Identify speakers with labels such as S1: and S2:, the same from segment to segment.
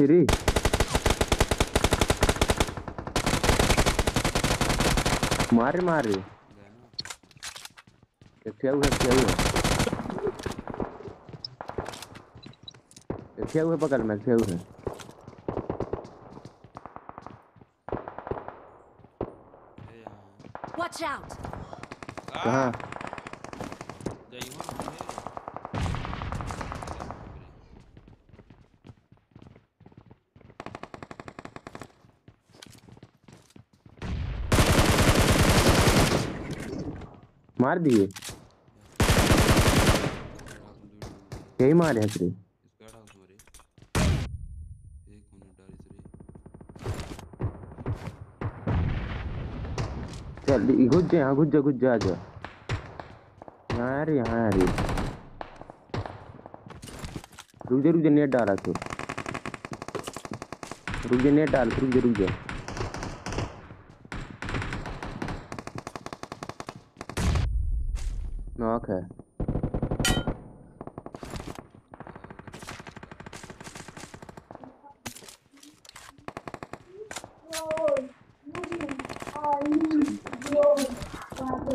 S1: Three मारे मारे
S2: गया ना
S1: क्या हुआ क्या हुआ क्या हुआ पकड़ में क्या हुआ
S3: Watch out!
S1: कहाँ मार दिए। यही मारे
S2: हो रे एक मिनट डाल इसरे
S1: चल घुस जा, यहाँ घुस जा घुस जा आजा यहाँ यार यहाँ यार रुक जा रुक जा नेट डाला तो। रुक जा नेट डाल, रुक जा रुक जा। है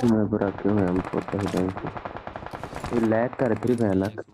S1: मैं बुरा क्यों है? हमको ये लैग कर फिर भैया
S2: अरे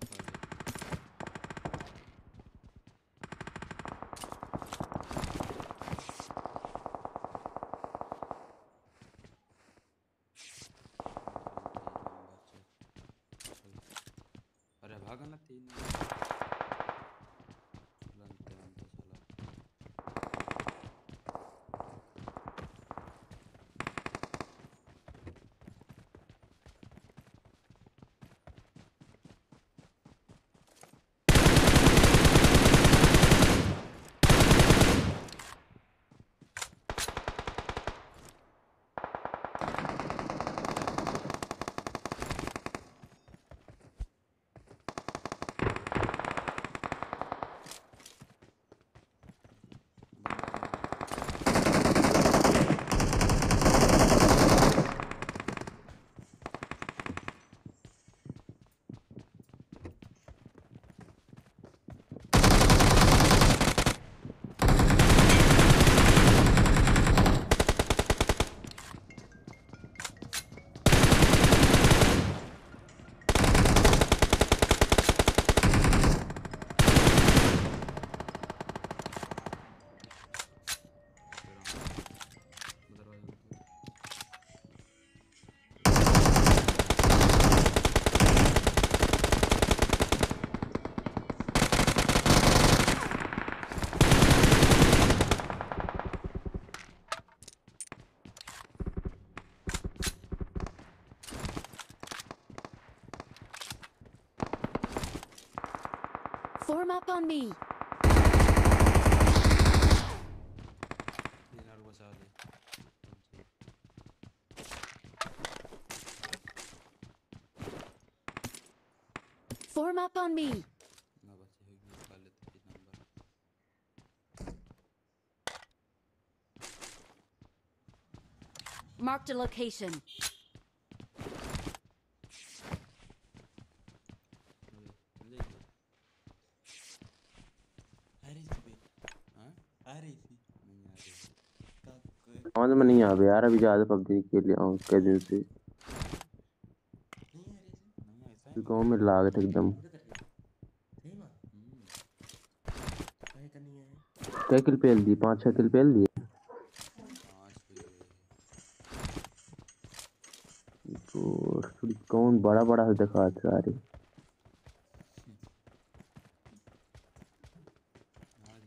S3: Form up on me. Form up on me. Marked a location.
S1: समझ में नहीं आ रहा यार, अभी ज़्यादा पबजी के लिए आऊँ कई दिन से। गाँव में लागत एकदम। क्या किल पेल दी पाँच, छह किल पेल तो कौन बड़ा बड़ा है दिखा सारे।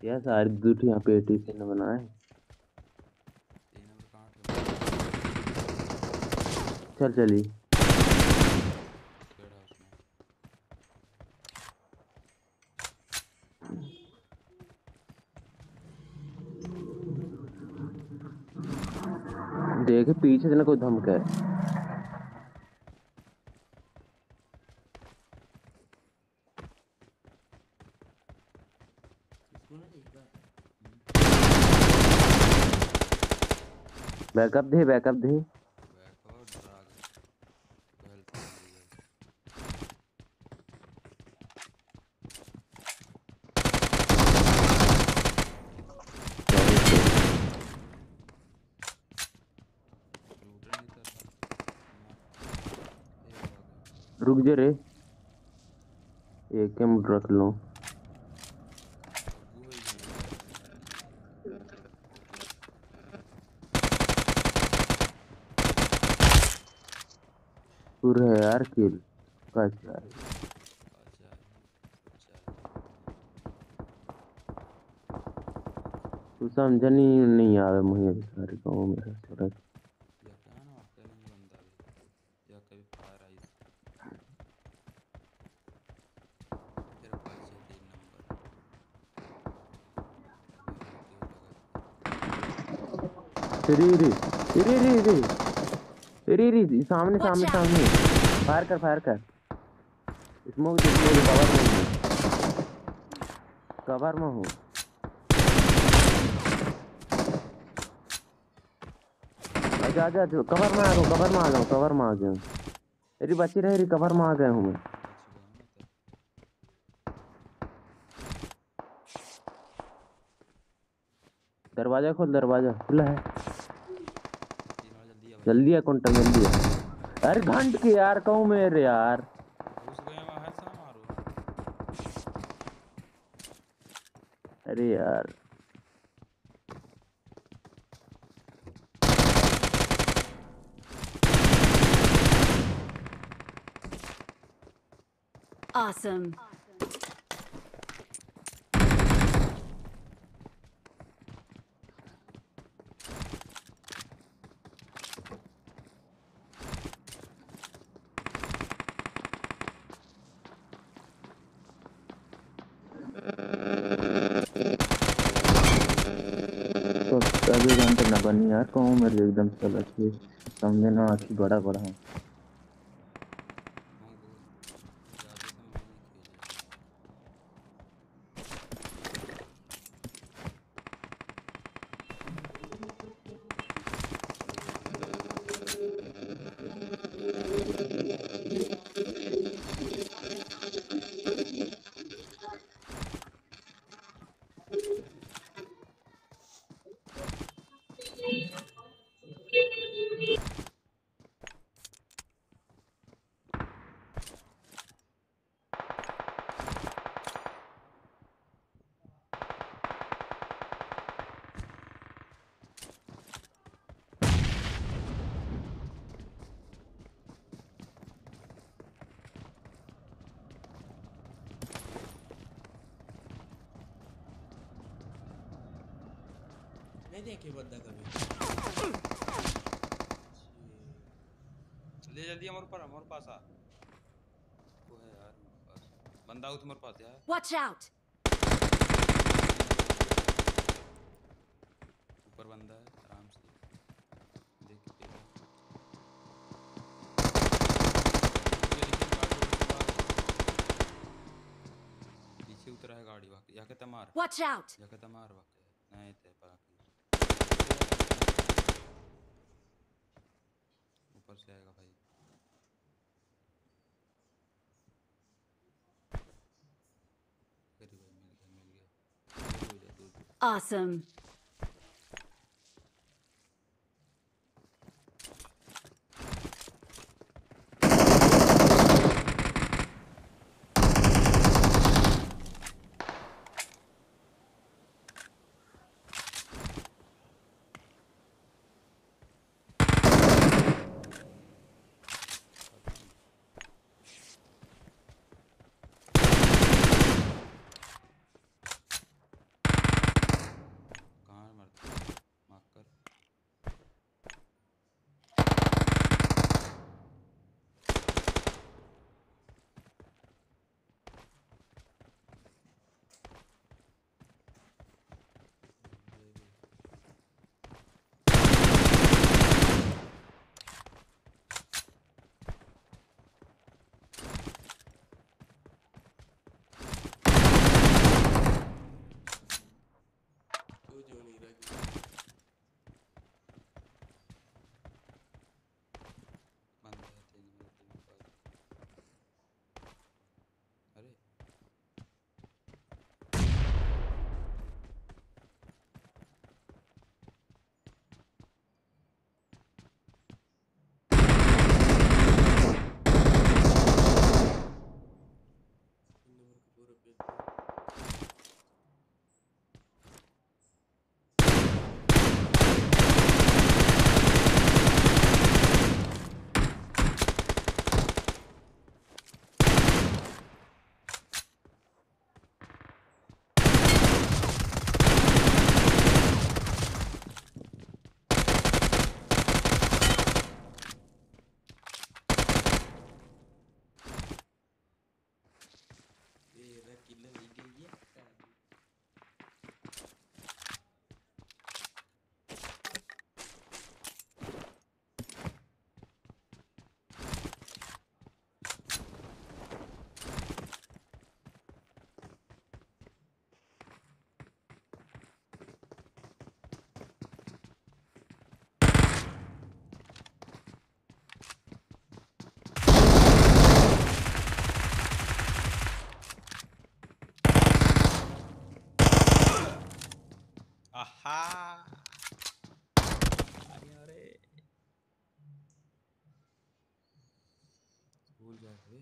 S1: क्या सारी दूठी यहाँ पेटी से न बनाए। चल चली देख पीछे से ना कोई धमका है। बैकअप दे बैकअप दे। रुक जा रे। एक कैम रख लो।
S2: अगू है
S1: यार किल का यार तू समझ नहीं नहीं आवे मुझे सारे गाँव में थोड़ा सामने सामने सामने। फायर कर फायर कर। स्मोक दीजिए कवर में हूँ। कवर में हूँ। आजा आजा कवर में आ रहा कवर में आ गया कवर में आ गया अरे बची रहे रे कवर में आ गया हूँ मैं। दरवाज़ा खोल दरवाज़ा खुला है।
S2: जल्दी
S1: है कौन जल्दी है अरे घंट के यार, कहूँ मेरे यार। अरे यार।
S3: Awesome.
S1: तो अभी जानते ना बनी यार कौन मेरे एकदम चल अच्छी समझे ना अच्छी बड़ा बड़ा है।
S2: नहीं देखे बंदा कभी। ले जल्दी हमारे ऊपर हमारे पास आ। वो है यार पास बंदा हो तुम्हारे पास यार।
S3: Watch out.
S2: ऊपर बंदा है आराम से। देख के। पीछे उतरा है गाड़ी वाकई। या कहता मार।
S3: Watch out.
S2: या कहता
S3: Awesome.
S2: abi.